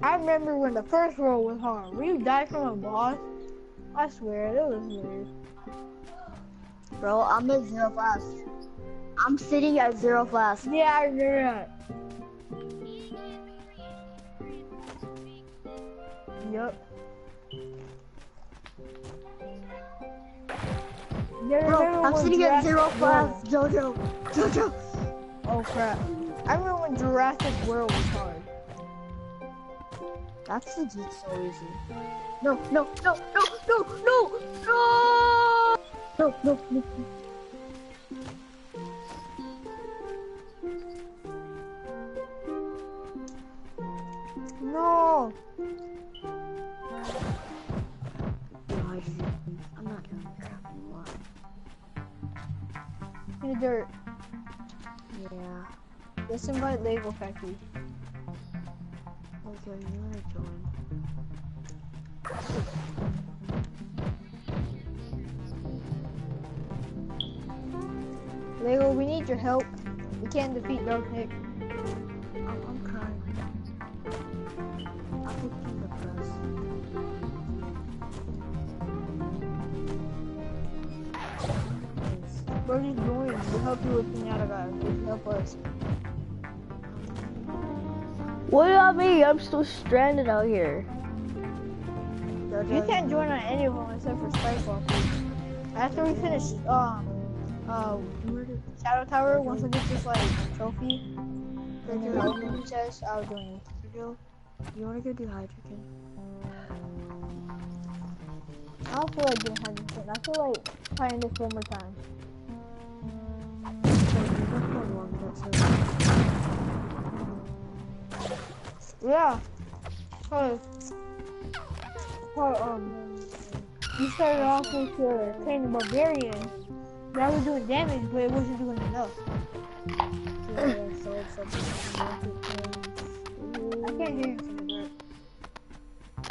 I remember when the first world was hard. We died from a boss. I swear, it was weird. Bro, I'm at zero flask. I'm sitting at zero flask. Yeah, I remember that. Yep. Yeah, Bro, I'm when sitting at zero flask. Jojo, Jojo. Oh crap. I remember when Jurassic World was hard. That's legit so easy. No, no, no, no, no, no, no, no, no, no. No! Hydrogen. I'm not doing crap anymore. The dirt. Yeah. Let's invite Lego Factory. Okay, you wanna join? Lego, we need your help. We can't defeat Dark Nick. I'm, crying. I'll take you the press. Please. Bro, just join. We'll help you with Pinata guys. Just help us. What about me? I'm still stranded out here. You can't join on any of them except for Spike After we finish, um, uh, Shadow Tower, once I get this, like, trophy, then your opening chest, I'll join you. You wanna go do hydrogen? I don't feel like doing 100%. I feel like trying this one more time. Yeah. Cause, cause, um, you started off with your Candy Barbarian. That was doing damage, but it wasn't doing enough. Yeah, I sold something on the I marketplace. can't hear you the.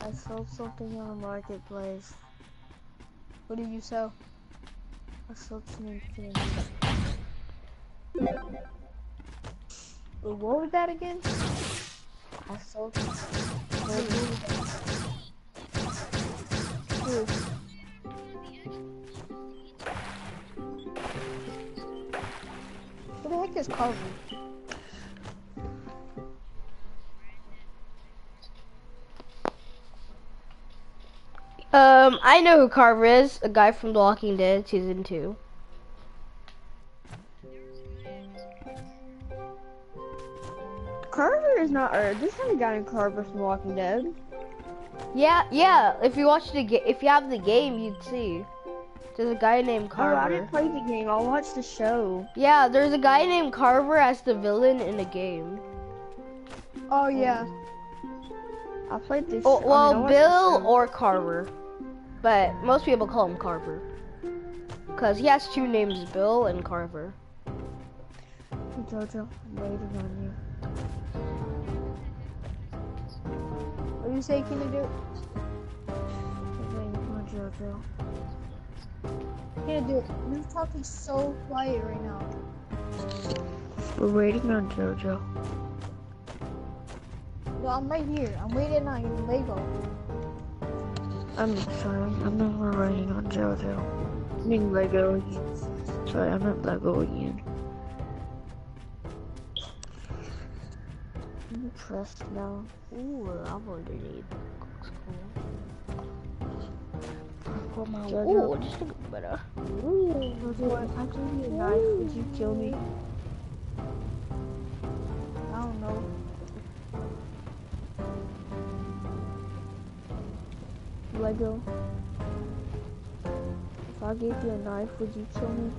I sold something on the marketplace. What did you sell? I sold some things. Wait, What was that again? Ooh. What the heck is Carver? Um, I know who Carver is. A guy from The Walking Dead season two. Carver is not, or this is a guy named Carver from Walking Dead. Yeah, yeah. If you watch the ga- if you have the game, you'd see. There's a guy named Oh, I Carver. didn't play the game. I'll watch the show. Yeah, there's a guy named Carver as the villain in the game. Oh yeah. I played this. Oh, I mean, well, Bill or Carver, but most people call him Carver, cause he has two names, Bill and Carver. Jojo, waiting on you. What do you say, can you do? I'm waiting on Jojo. Can't do it. Rooftop is so quiet right now. We're waiting on Jojo. No, I'm right here. I'm waiting on Lego. I'm sorry. I'm not waiting on Jojo. I mean Lego again. Sorry, I'm not Lego again. I'm pressed now. Ooh, I'm underneath. Looks For my cool. Ooh, just a better. Ooh, Jojo, if I gave you a knife, would you kill me? I don't know. Lego. If I gave you a knife, would you kill me?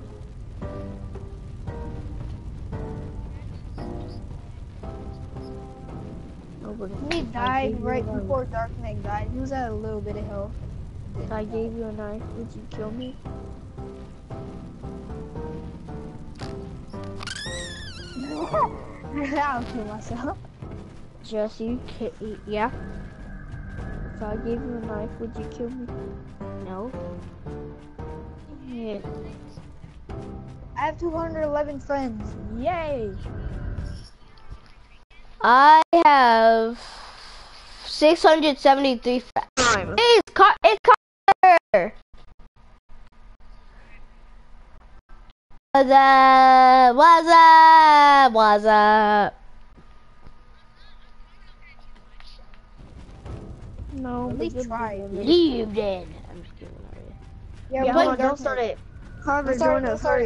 Nobody. He died right before Dark Knight died. He was at a little bit of health. If I gave you a knife, would you kill me? I'll kill myself. Jesse, yeah, If I gave you a knife, would you kill me? no. Yeah. I have 211 friends. Yay! I have 673 fa- Time. It's Car- it's Carter. What's up? What's up? What's up? No, At least we try it. Leave then. I'm just kidding. Yeah, Yeah, play on, don't start Knight. it. Carver, Don't start it, join us, start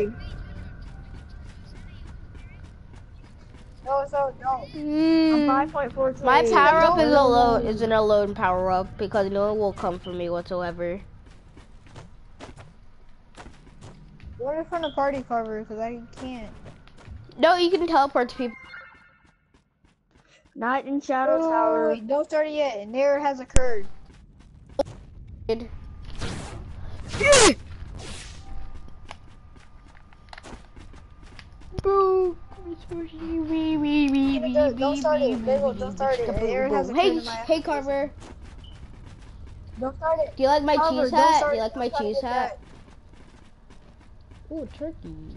so don't. Mm, I'm 5.4 my power up is a No. low isn't a load power up because no one will come for me whatsoever. What in front a party cover? Because I can't. No, you can teleport to people. Night in Shadow Wait, wait, Tower. wait, Don't start it yet. An error has occurred. Boo. Don't- don't start it. Bagel, don't start it. Error has occurred Hey, hey Carver. Don't start it. Do you like my Carver, cheese hat? Do you like my cheese hat? Ooh, turkey.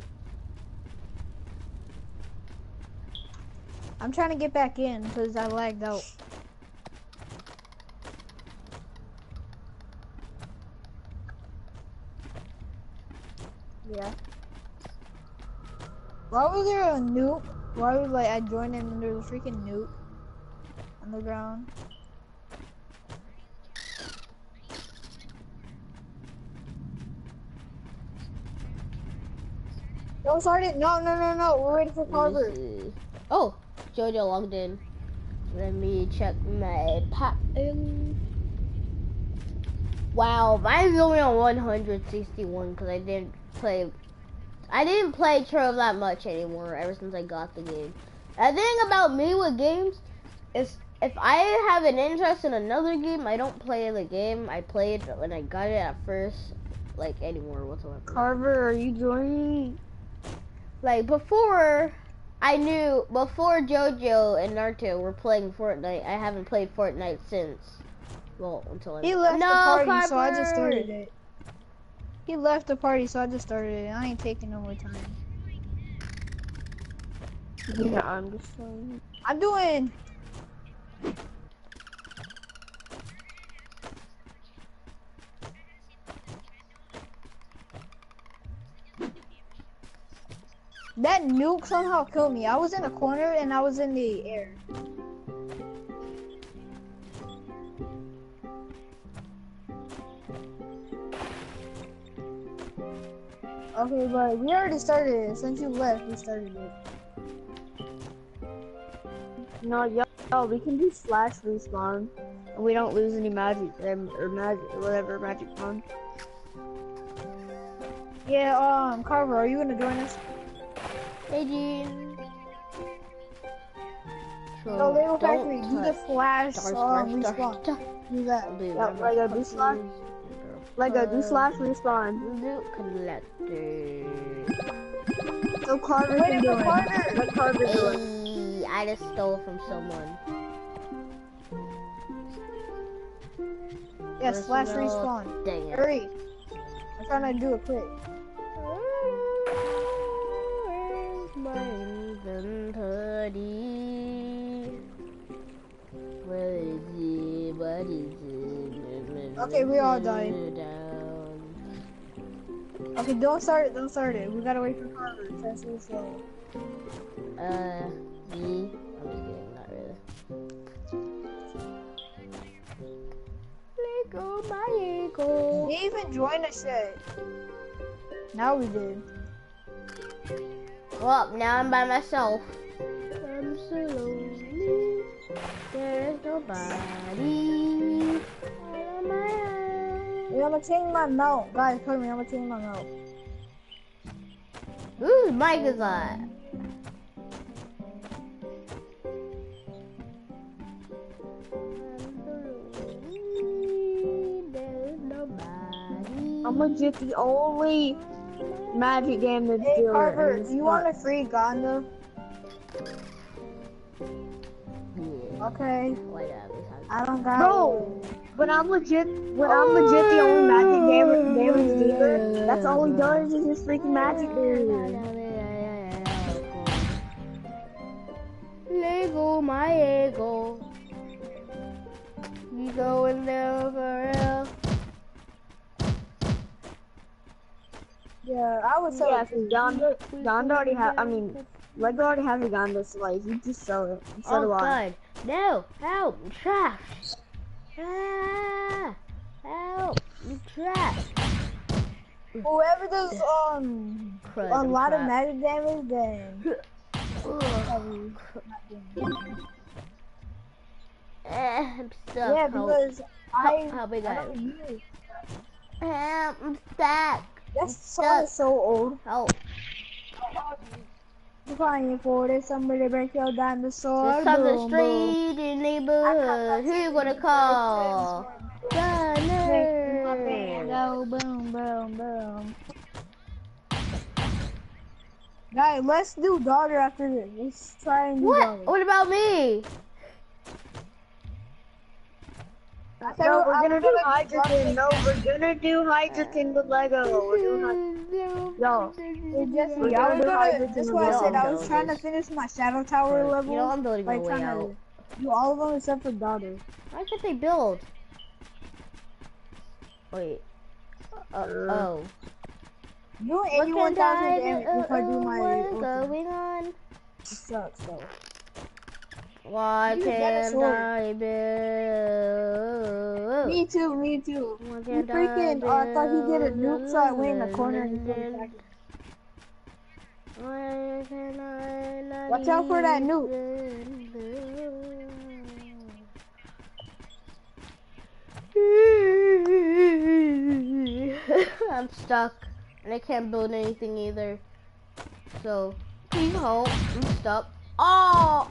I'm trying to get back in because I lagged out. Yeah. Why was there a nuke? Why was like I joined in and there was a freaking nuke on the ground? Don't start it. No, no, no, no. We're waiting for Carver. Oh, Jojo logged in. Let me check my pattern. Wow, mine's only on 161 because I didn't play. I didn't play Trove that much anymore ever since I got the game. The thing about me with games is if I have an interest in another game, I don't play the game. I played when I got it at first, like anymore whatsoever. Carver, are you joining? Like before, I knew before JoJo and Naruto were playing Fortnite. I haven't played Fortnite since. Well, until I He left no, the party, so I just started it. He left the party, so I just started it. I ain't taking no more time. Yeah, I'm just saying. I'm doing. That nuke somehow killed me. I was in a corner and I was in the air. Okay, but we already started it. Since you left, we started it. No, yo, yo, we can do slash respawn. And we don't lose any magic um, or magic or whatever magic fun. Yeah, um, Carver, are you gonna join us? Hey, Jean. No, Lego Don't Factory, do the touch. flash Stars, um, stars, respawn. Do that. Dude, Yeah, like a not do slash? Fucking- Lego, do Uh, slash respawn. Loot collector. So Carver Waiting can do for it. Carter. Let Carver do it. I just stole from someone. Yes, flash Personal- respawn. Dang it. Hurry. I'm trying to do it quick. Where's my inventory? Where is it? What is it? Okay, we all died. Okay, don't start it. Don't start it. We gotta wait for Carver. That's so slow. Uh, me? I'm just kidding, not really. Lego my ego. They even joined us yet. Now we did. Well, now I'm by myself. I'm so lonely. There's nobody. I'm gonna change my mount. Guys, put me. I'm gonna change my mount. Whose mic is that? There's nobody. I'm legit the only magic game that's Hey, Carver, do you want a free Gonda? Yeah. Okay. Whatever. I don't got Bro, but I'm legit, but I'm legit the only magic damage, damage dealer. That's all he does is just freaking magic, dude. Lego, my ego. You going there for real? Yeah, I would sell yeah, it because Donda, already have. I mean, Lego already has a gun that's like you just sell it. So oh do God! No! Help! Trash! Ah, help, I'm trapped. Whoever does um Crud, a I'm lot of magic damage, then Ugh. probably not doing it. I'm stuck. yeah, because I, help me, I guys. Help, I'm stuck. That song is so old. Help. Crying for it, somebody break your dinosaur. There's some boom, boom. street in neighborhood. Who you gonna call? Gunner. Go boom, boom, boom. Guys, let's do daughter after this. Let's try and do What? daughter. What about me? I No, we're was gonna do hydrogen. No, we're gonna do hydrogen with Lego. We're doing hydrogen. Yo, Hey, Jesse, We're I gonna was do gonna, hydrogen that's with why I said I was trying to finish my shadow tower level. You know I'm building my like way trying out. to do all of them except for daughter. Why can't they build? Wait. Uh, uh. oh. You What 81,000 kind damage if I do my uh, uh, what's going on? It sucks though. Why can't. I build? Me too, me too. Why can't freaking, uh, I thought he did a nuke so I went in the corner and he build? came back. Why can I not Watch out for that nuke. I'm stuck and I can't build anything either. So please help. I'm stuck. Oh,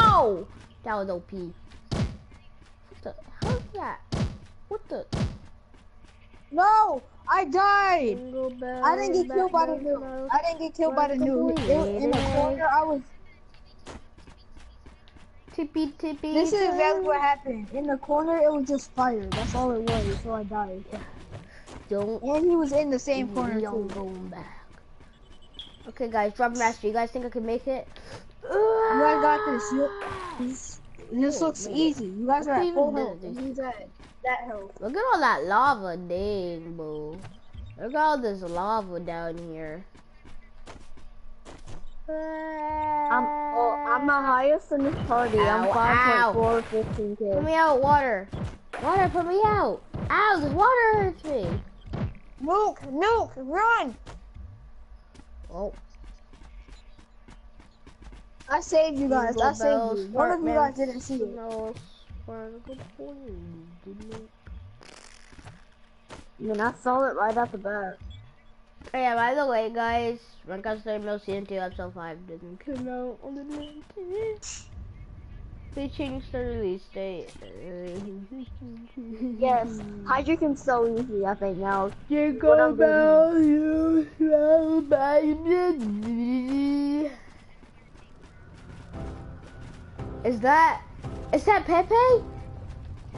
oh! That was OP. What the? How's that? What the? No, I died. Jingle bells, I didn't get killed by the bells, nuke. I didn't get killed by the nuke. It was in the corner. I was. Tippy tippy. This is exactly what happened. In the corner, it was just fire. That's all it was. So I died. Don't And he was in the same corner don't too. go back. Okay, guys, drop master. You guys think I can make it? You guys got this. You, this, this looks easy. You guys are at full health. this. He's at that health. Look at all that lava, dang, boo. Look at all this lava down here. I'm oh, I'm the highest in this party. I'm Ow, 5.4 15 Put me out, water. Water, put me out. Ow, this water hurts me. Nuke, nuke, run! Oh, I saved you guys. I saved you. One of you guys didn't see it. snow, sparkle boing, didn't it? I mean, I saw it right off the bat. Oh, yeah, by the way, guys, Minecraft Story Mode Season 2 Episode 5 didn't come out on the 19th. They changed the release date. Yes, hydrogen's so easy. I think now. Jingle I'm bells, you smell baby. Is that, is that Pepe?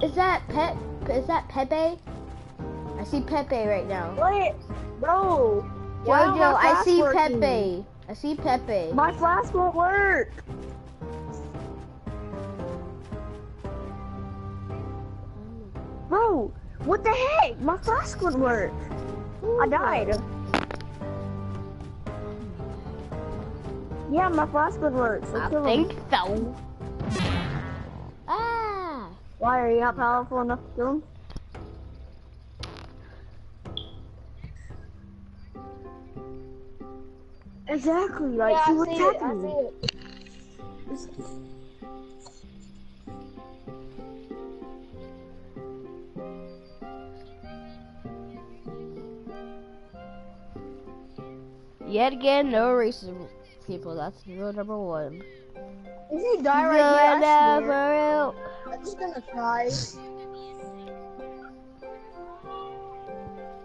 Is that Pep, is that Pepe? I see Pepe right now. Wait, bro. Jojo, my I see working? Pepe. I see Pepe. My flask won't work. Bro, what the heck? My flask wouldn't work. I died. Yeah, my flask would work. So I think so. Why are you not powerful enough to kill him? Exactly, like yeah, see I what's see it. I happening. see it. Yet again, no racist people. That's rule number one. If you die Rule right here, just gonna cry.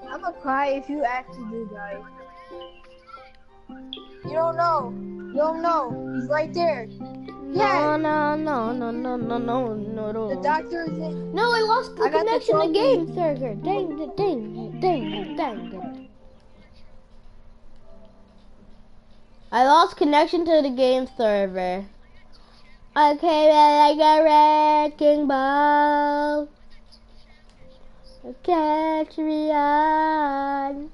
I'm gonna cry if you actually do die. You don't know. You don't know. He's right there. Yeah. No, no, no, no, no, no, no, no. The doctor is in. No, I lost the I got the connection to game server. Dang dang dang it, dang it. I lost connection to the game server. I came in like a wrecking ball. Catch me on.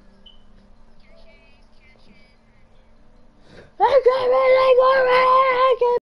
I came in like a wrecking